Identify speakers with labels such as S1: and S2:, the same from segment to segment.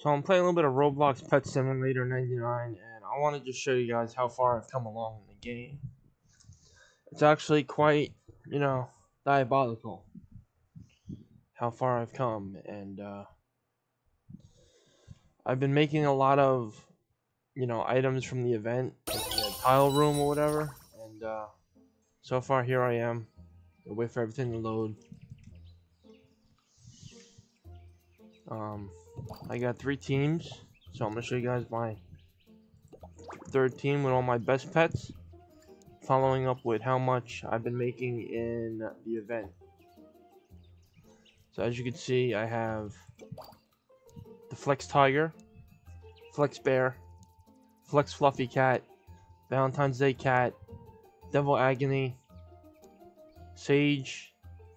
S1: So I'm playing a little bit of Roblox Pet Simulator 99 and I want to show you guys how far I've come along in the game. It's actually quite, you know, diabolical how far I've come and uh, I've been making a lot of, you know, items from the event, the tile room or whatever and uh, so far here I am. I wait for everything to load. Um, I got three teams, so I'm gonna show you guys my third team with all my best pets, following up with how much I've been making in the event. So as you can see, I have the Flex Tiger, Flex Bear, Flex Fluffy Cat, Valentine's Day Cat, Devil Agony, Sage,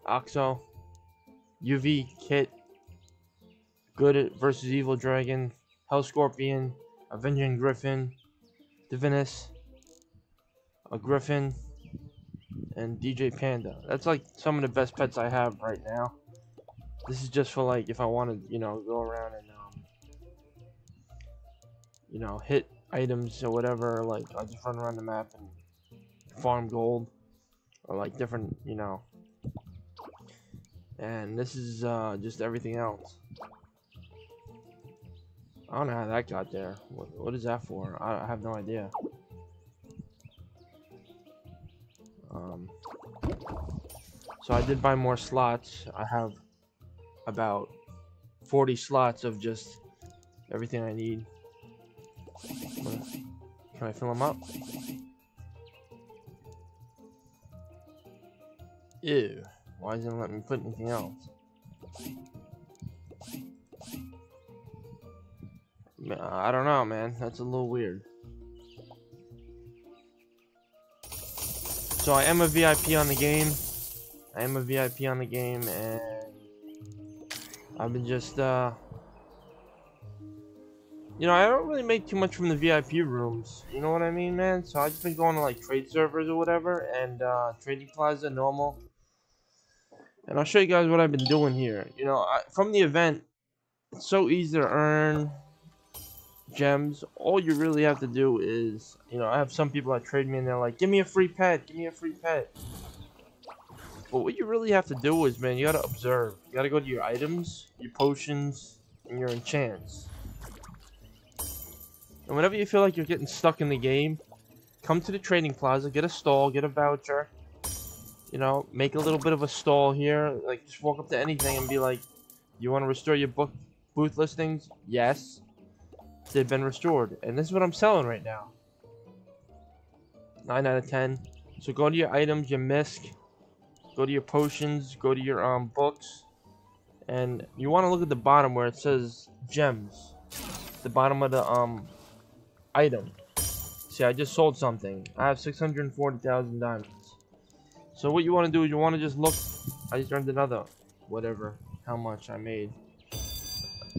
S1: Oxo, UV Kit, Good versus Evil Dragon, Hell Scorpion, Avenging Griffin, Divinus, a Griffin, and DJ Panda. That's like some of the best pets I have right now. This is just for like if I want to, you know, go around and um, you know, hit items or whatever. Like I just run around the map and farm gold or like different, you know. And this is uh, just everything else. I don't know how that got there. What, what is that for? I, I have no idea. Um, so I did buy more slots. I have about 40 slots of just everything I need. Can I fill them up? Ew. Why doesn't it let me put anything else? I don't know, man. That's a little weird. So I am a VIP on the game. I am a VIP on the game, and I've been just, uh... You know, I don't really make too much from the VIP rooms. You know what I mean, man? So I've just been going to, like, trade servers or whatever, and, uh, Trading Plaza, normal. And I'll show you guys what I've been doing here. You know, I, from the event, it's so easy to earn gems. All you really have to do is, you know, I have some people that trade me and they're like, give me a free pet, give me a free pet. But what you really have to do is, man, you gotta observe. You gotta go to your items, your potions, and your enchants. And whenever you feel like you're getting stuck in the game, come to the trading plaza, get a stall, get a voucher. You know, make a little bit of a stall here. Like, just walk up to anything and be like, you want to restore your book booth listings? Yes they've been restored. And this is what I'm selling right now. 9 out of 10. So go to your items, your misc, go to your potions, go to your um books, and you want to look at the bottom where it says gems. The bottom of the um item. See, I just sold something. I have 640,000 diamonds. So what you want to do is you want to just look. I just earned another, whatever, how much I made.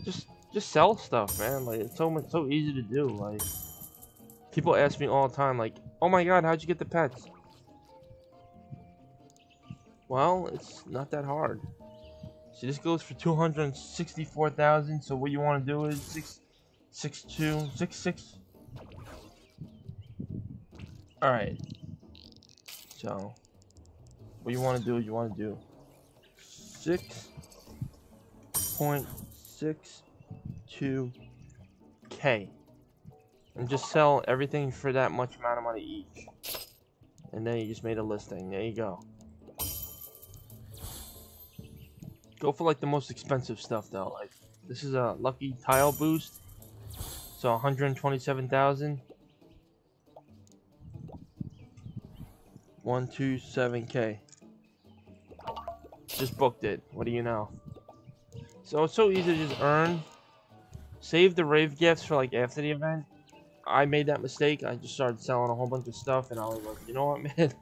S1: Just just sell stuff, man. Like it's so much so easy to do. Like people ask me all the time, like, "Oh my God, how'd you get the pets?" Well, it's not that hard. See, this goes for two hundred sixty-four thousand. So what you want to do is six, six two, six six. All right. So, what you want to do is you want to do six point six 2k and just sell everything for that much amount of money each. And then you just made a listing. There you go. Go for like the most expensive stuff though. Like this is a lucky tile boost. So 127,000 127k just booked it. What do you know? So it's so easy to just earn Save the rave gifts for like after the event. I made that mistake. I just started selling a whole bunch of stuff and I was like, you know what, man?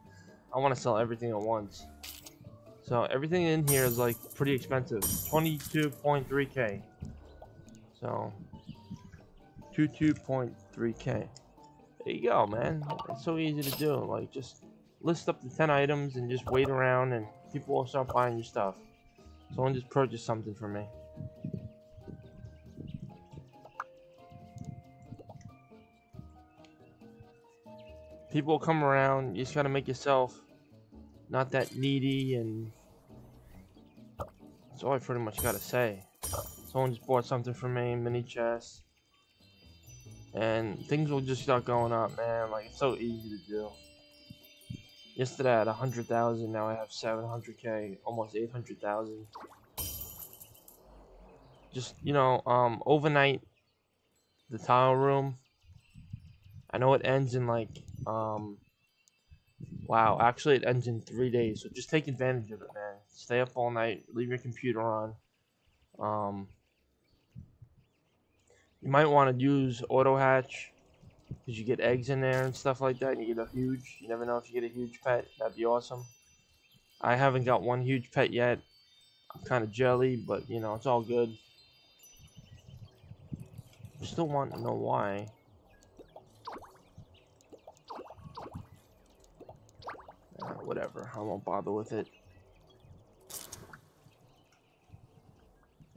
S1: I want to sell everything at once. So everything in here is like pretty expensive. 22.3k. So 22.3k. There you go, man. It's so easy to do. Like just list up the 10 items and just wait around and people will start buying your stuff. Someone just purchased something for me. People come around. You just gotta make yourself not that needy, and that's all I pretty much gotta say. Someone just bought something for me, mini chest, and things will just start going up, man. Like it's so easy to do. Yesterday I had 100,000, now I have 700k, almost 800,000. Just, you know, um, overnight, the tile room, I know it ends in like, um, wow, actually it ends in three days, so just take advantage of it, man. Stay up all night, leave your computer on. Um, you might want to use auto hatch because you get eggs in there and stuff like that. And you get a huge. You never know if you get a huge pet. That'd be awesome. I haven't got one huge pet yet. I'm kind of jelly, but you know it's all good. Still want to know why. Uh, whatever. I won't bother with it.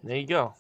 S1: And there you go.